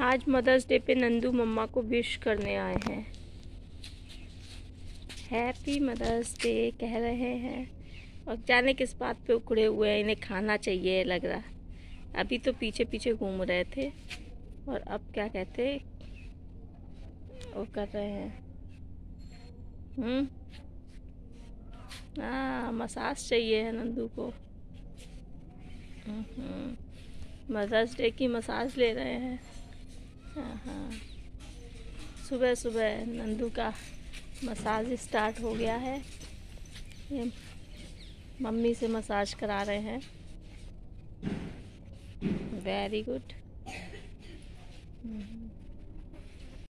आज mother's day पे नंदू मम्मा को विश करने आए हैं। हैप्पी मदर्स डे कह रहे हैं। और जाने किस बात पे उखड़े हुए हैं, इन्हें खाना चाहिए लग रहा। अभी तो पीछे पीछे घूम रहे थे। और अब क्या कहते? वो कर रहे हैं। हम्म? हाँ मसाज चाहिए है नंदू को। मदर्स डे की मसाज ले रहे हैं। हाँ हाँ। सुबह सुबह नंदू का मसाज स्टार्ट हो गया है। ये मम्मी से मसाज करा रहे हैं। Very good